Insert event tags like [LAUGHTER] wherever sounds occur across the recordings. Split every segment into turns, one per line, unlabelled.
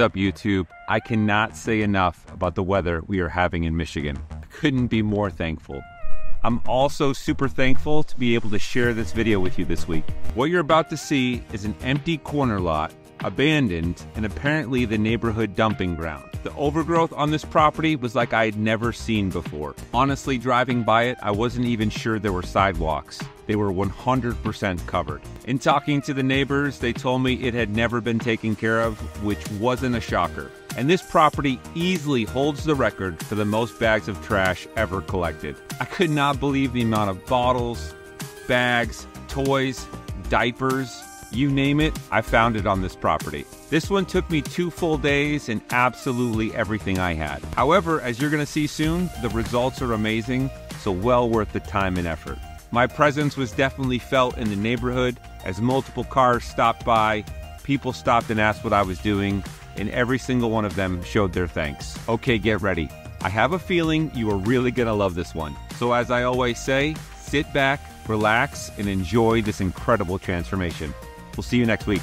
Up, YouTube? I cannot say enough about the weather we are having in Michigan. Couldn't be more thankful. I'm also super thankful to be able to share this video with you this week. What you're about to see is an empty corner lot, abandoned, and apparently the neighborhood dumping ground. The overgrowth on this property was like I had never seen before. Honestly, driving by it, I wasn't even sure there were sidewalks. They were 100% covered. In talking to the neighbors, they told me it had never been taken care of, which wasn't a shocker. And this property easily holds the record for the most bags of trash ever collected. I could not believe the amount of bottles, bags, toys, diapers, you name it, I found it on this property. This one took me two full days and absolutely everything I had. However, as you're gonna see soon, the results are amazing, so well worth the time and effort. My presence was definitely felt in the neighborhood as multiple cars stopped by, people stopped and asked what I was doing, and every single one of them showed their thanks. Okay, get ready. I have a feeling you are really gonna love this one. So as I always say, sit back, relax, and enjoy this incredible transformation. We'll see you next week.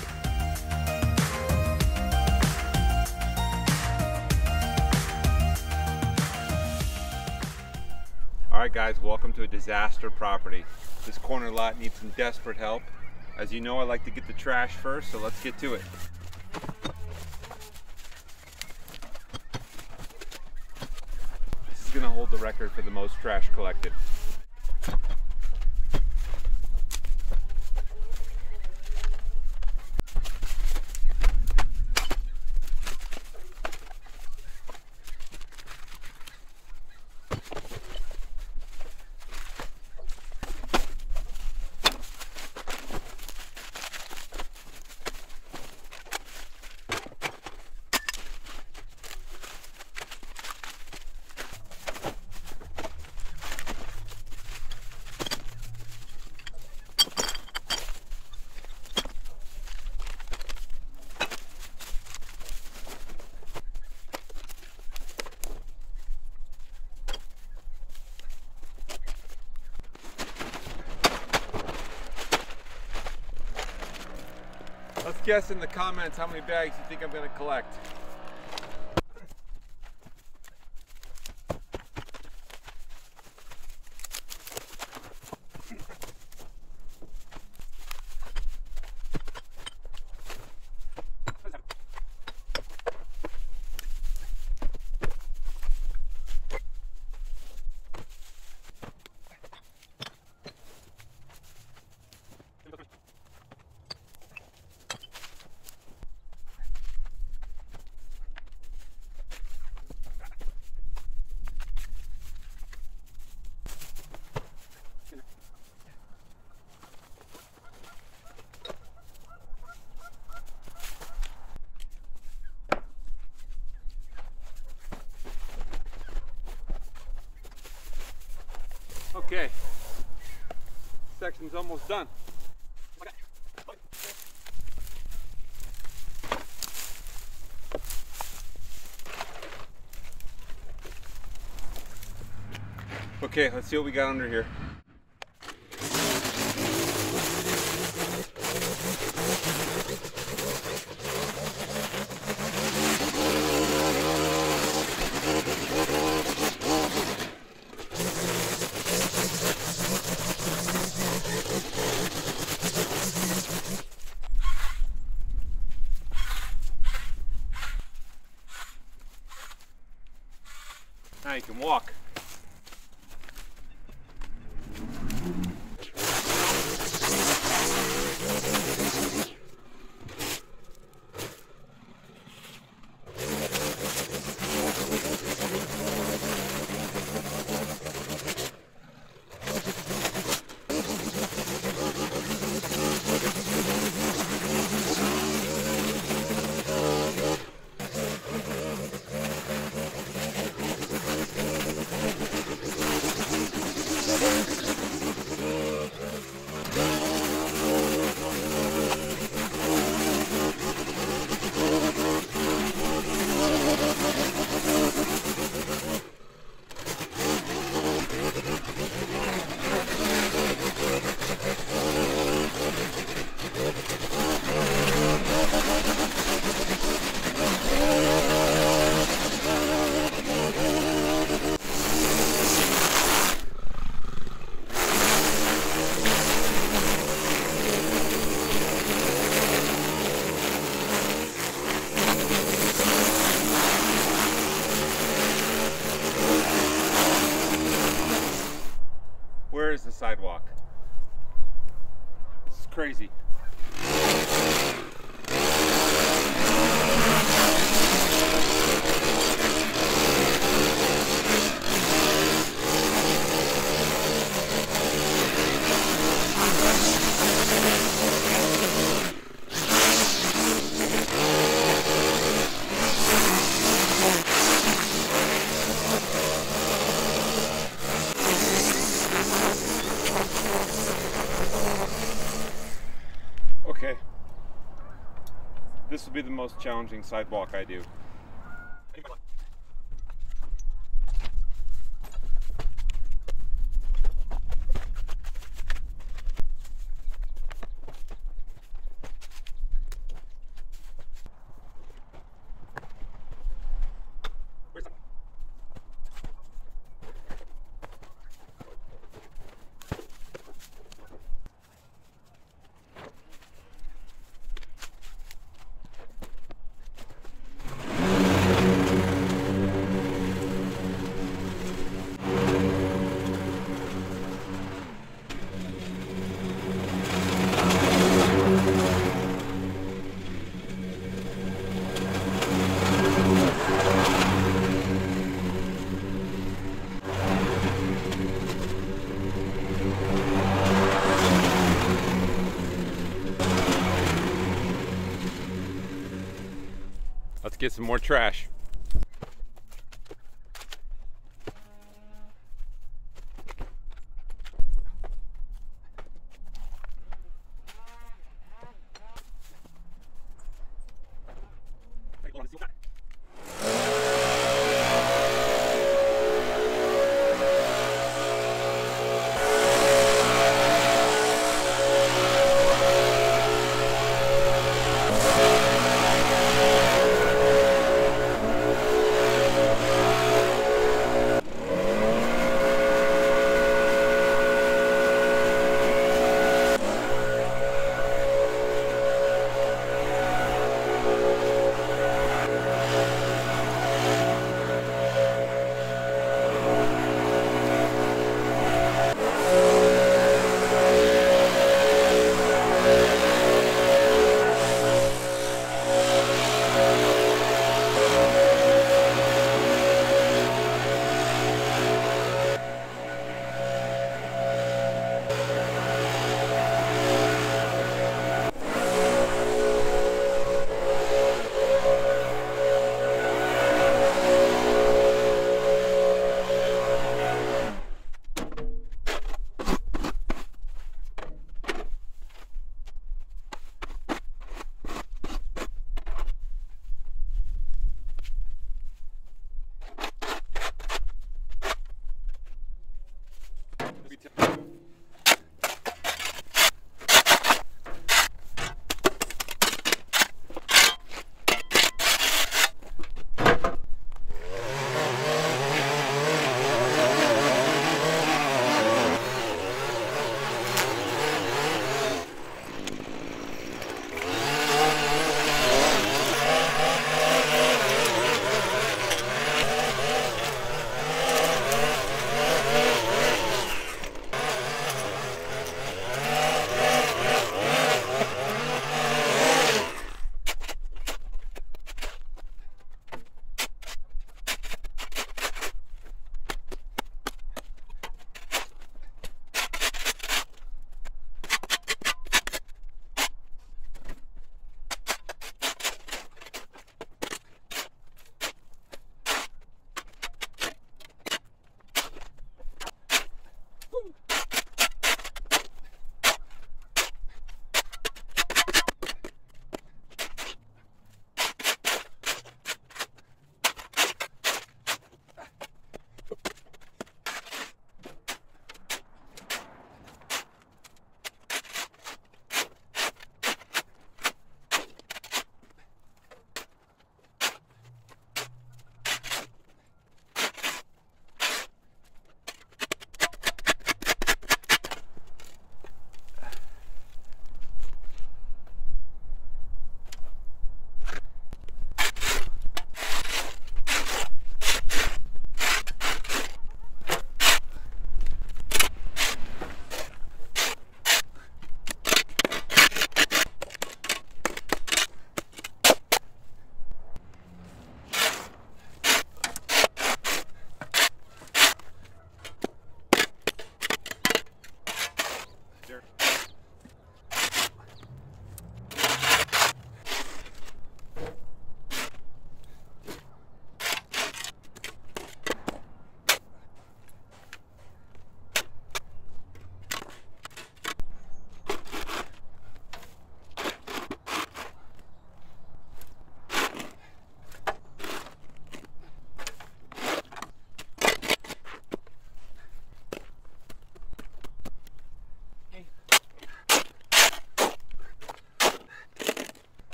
All right, guys, welcome to a disaster property. This corner lot needs some desperate help. As you know, I like to get the trash first, so let's get to it. This is gonna hold the record for the most trash collected. Guess in the comments how many bags you think I'm gonna collect. Okay, section's almost done. Okay, let's see what we got under here. Can walk. Most challenging sidewalk I do. Get some more trash.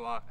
Lot.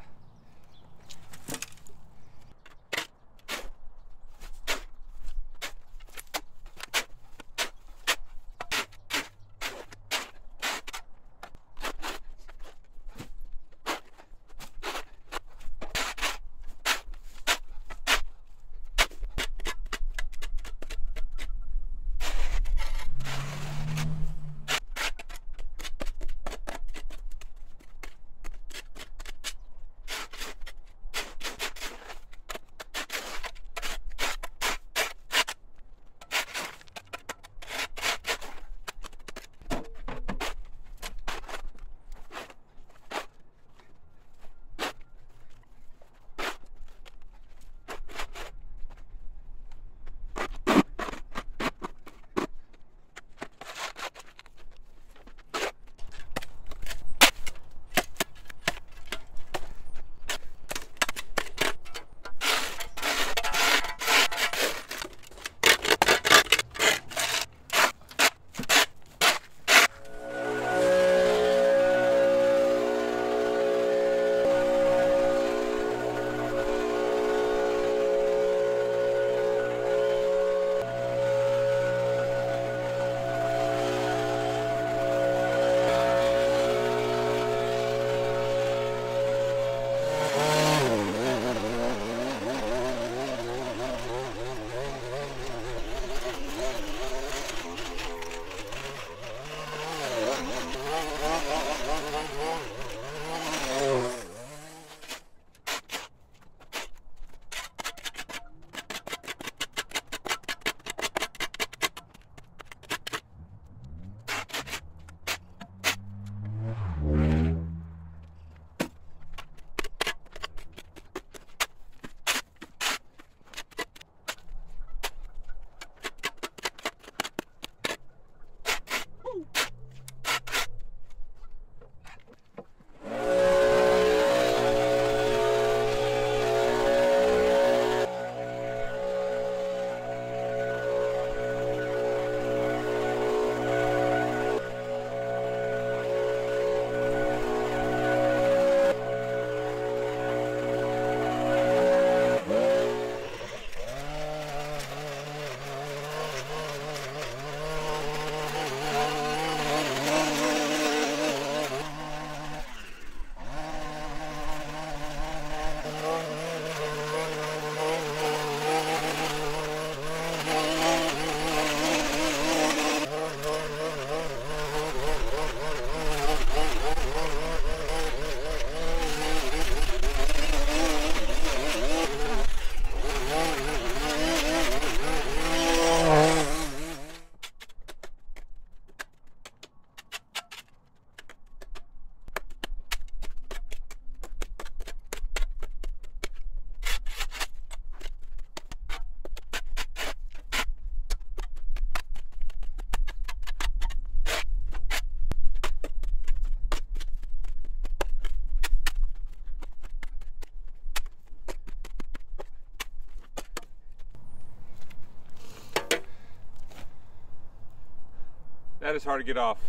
That is hard to get off.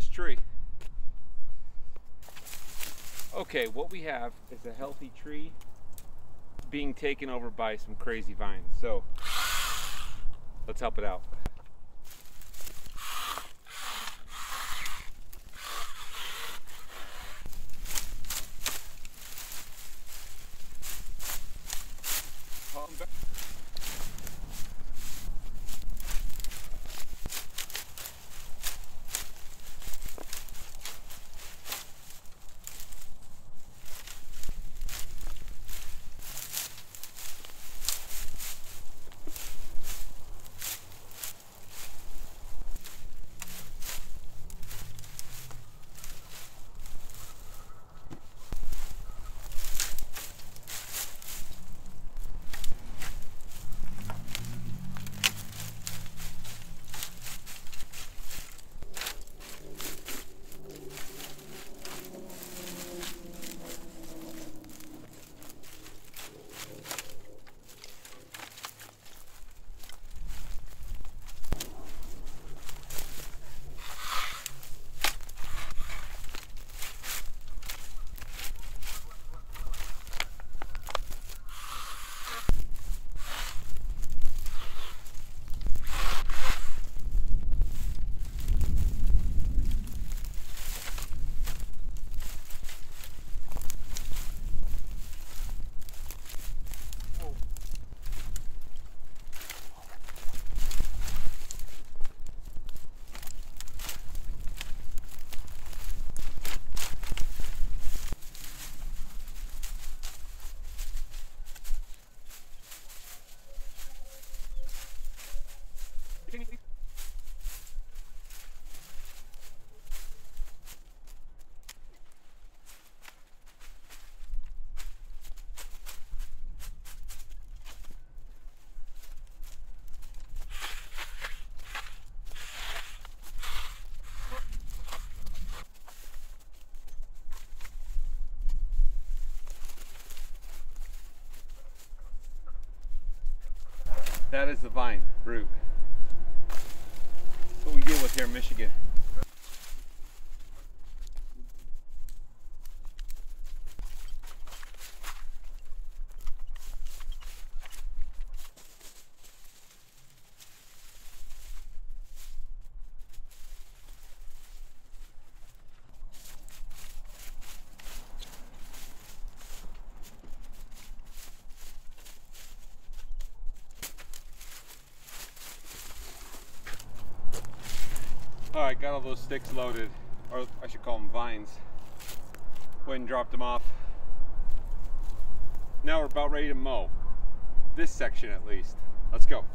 This tree. Okay, what we have is a healthy tree being taken over by some crazy vines. So let's help it out. That is the vine root. That's what we deal with here in Michigan. Oh, all right, got all those sticks loaded, or I should call them vines. Went and dropped them off. Now we're about ready to mow. This section at least. Let's go.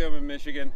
I'm in Michigan.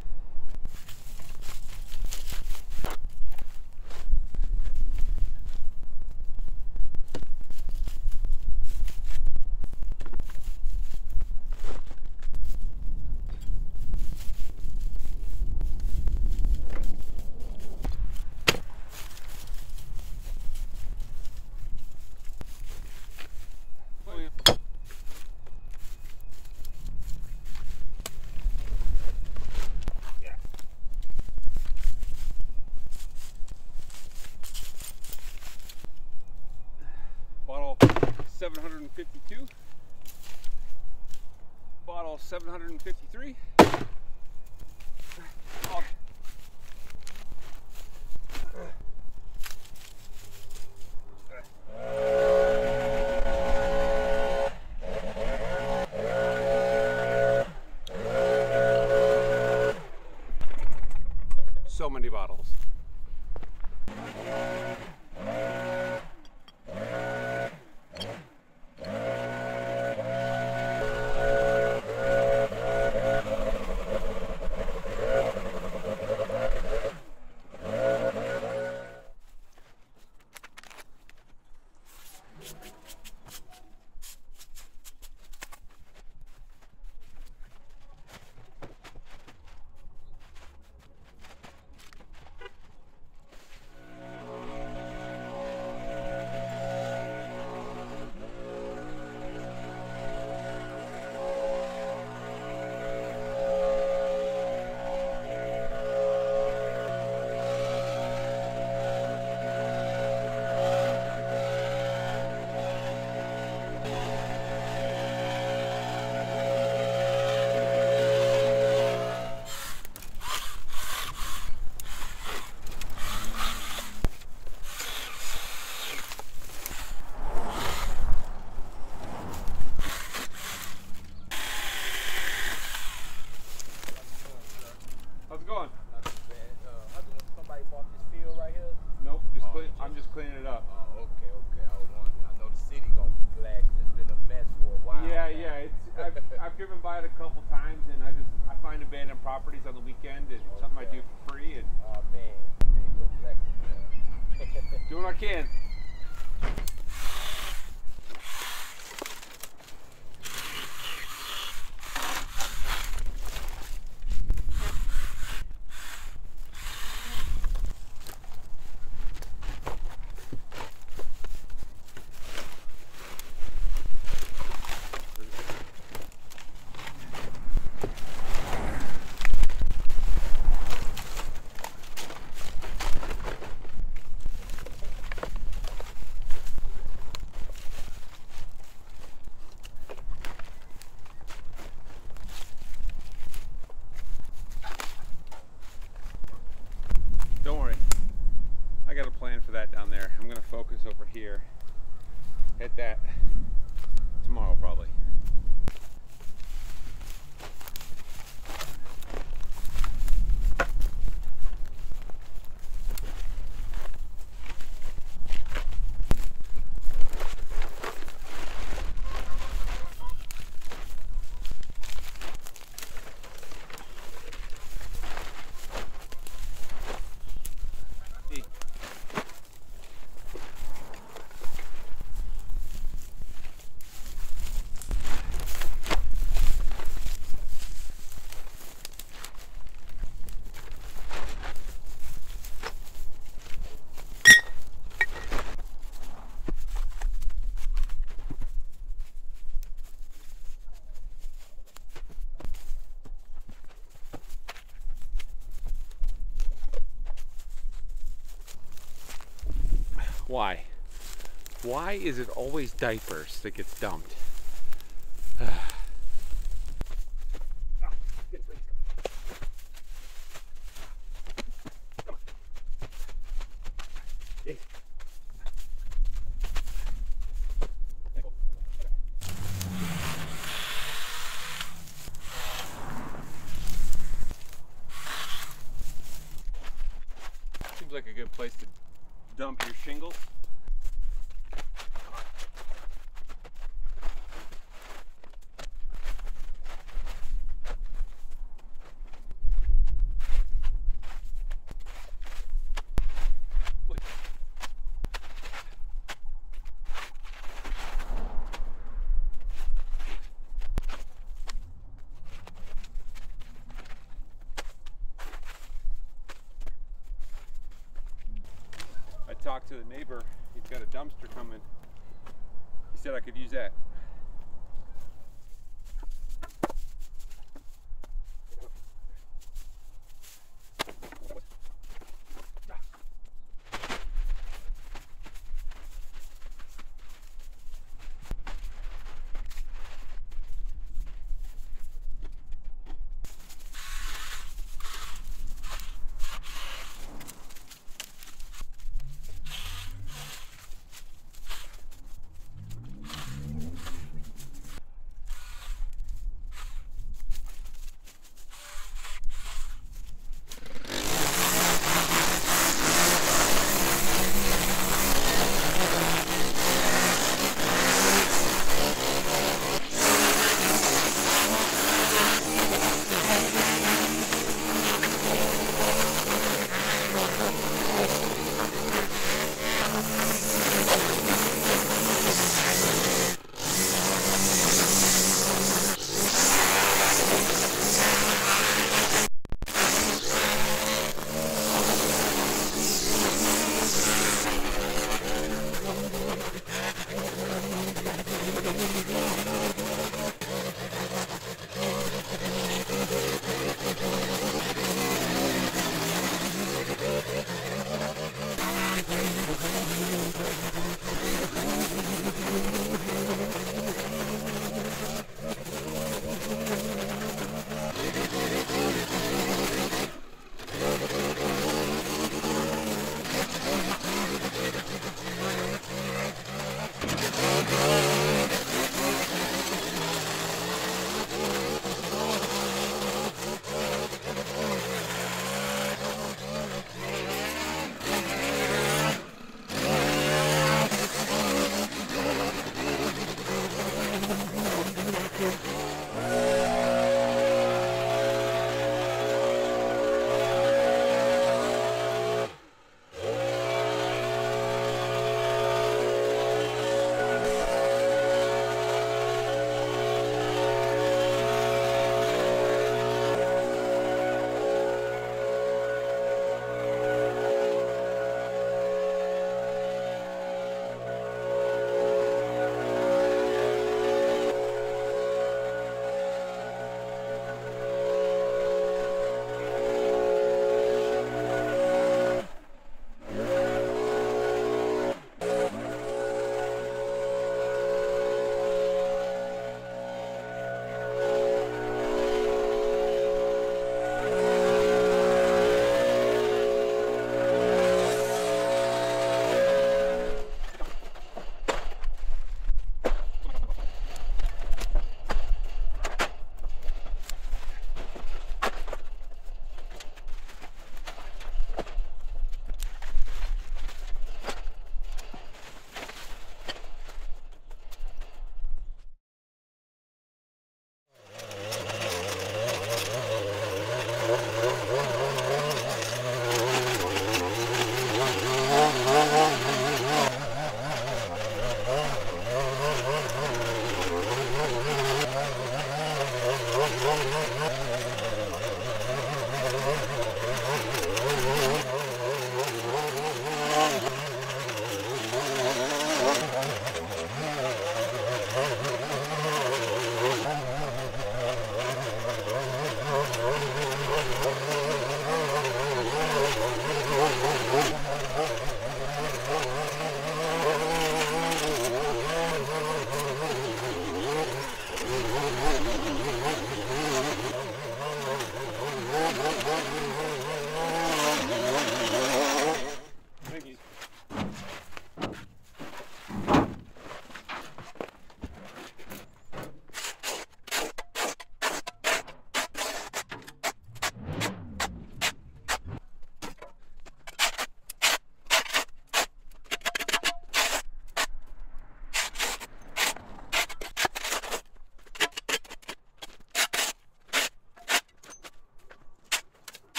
750 Why? Why is it always diapers that gets dumped? [SIGHS] for coming.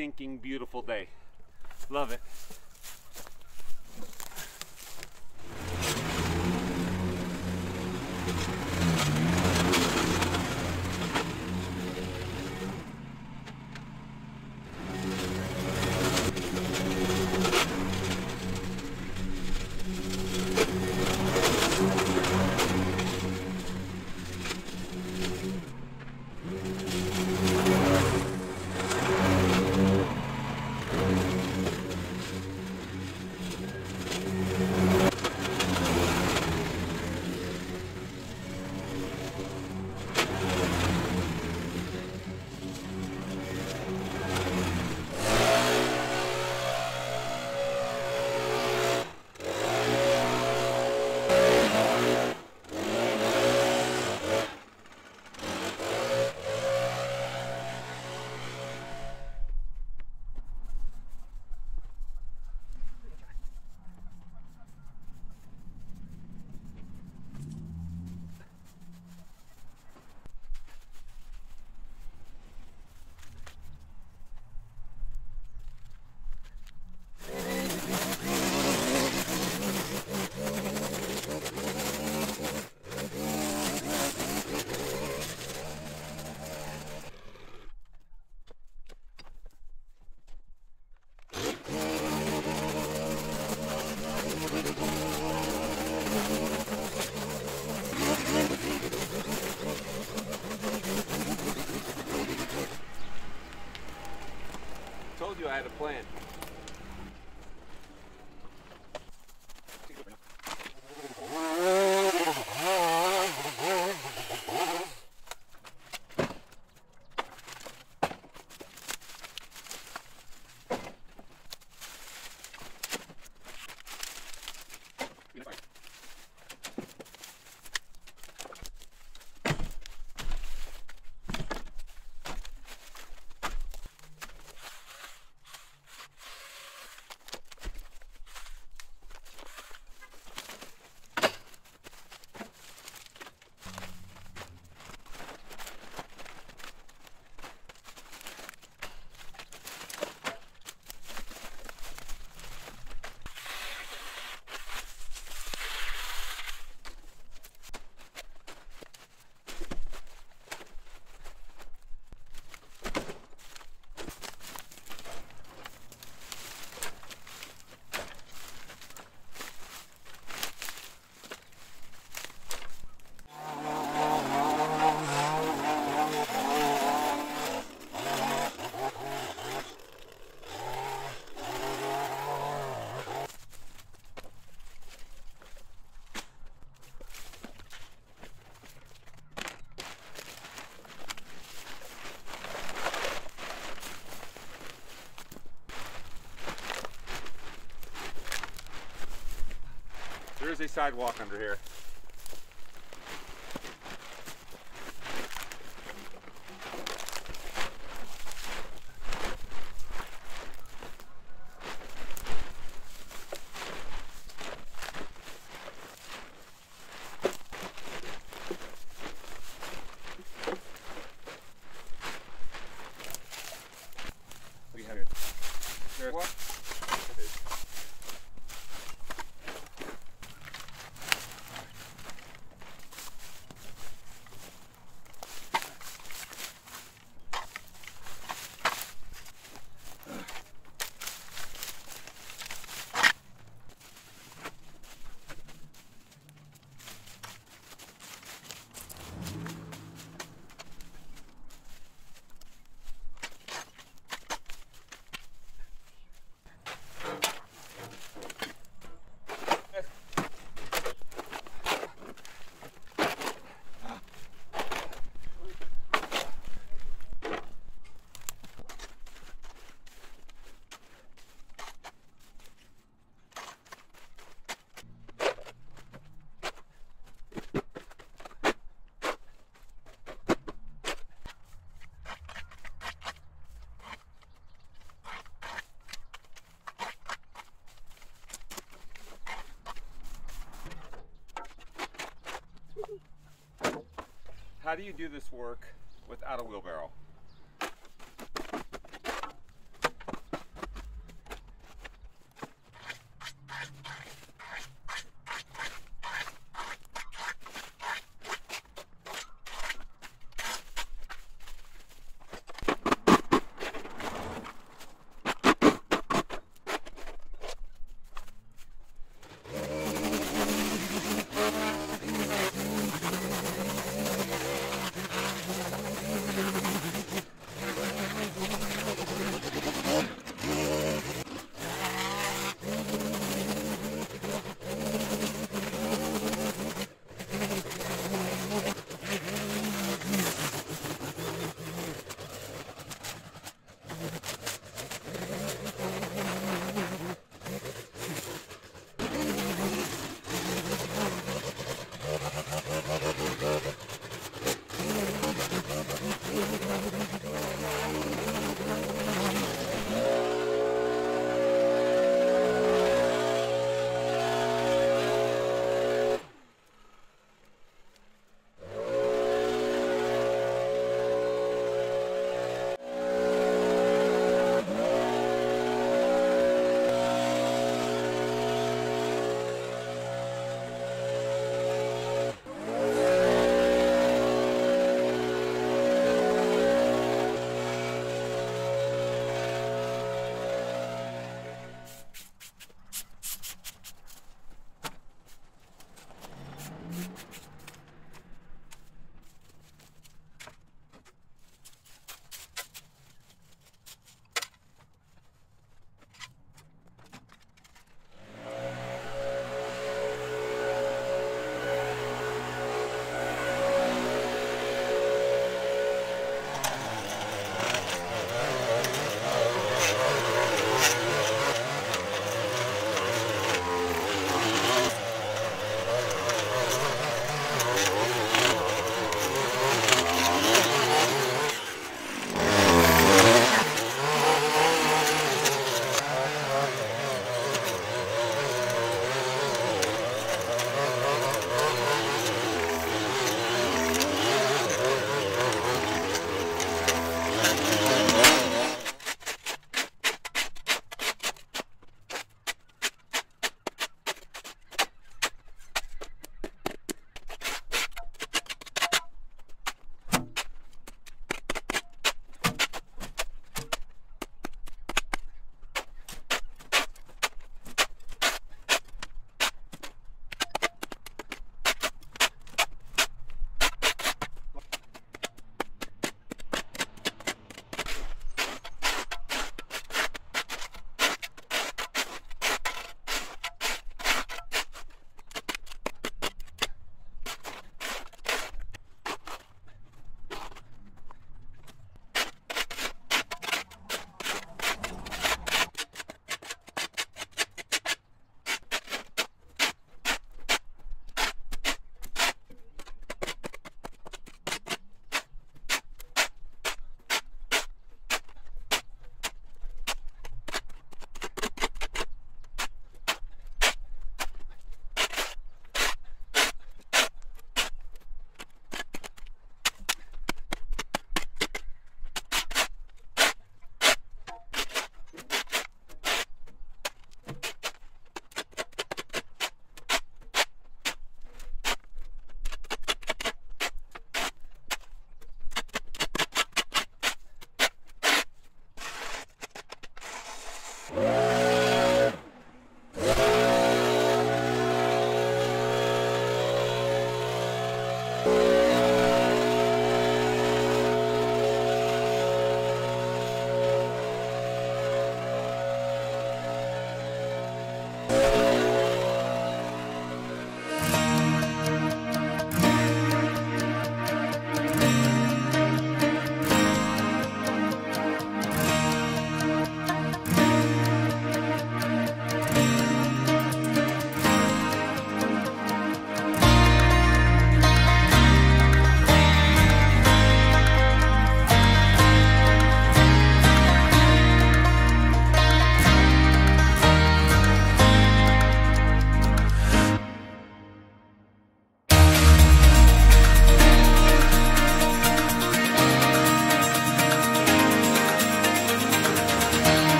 Stinking beautiful day. Love it. A sidewalk under here. We have it. There's what? How do you do this work without a wheelbarrow?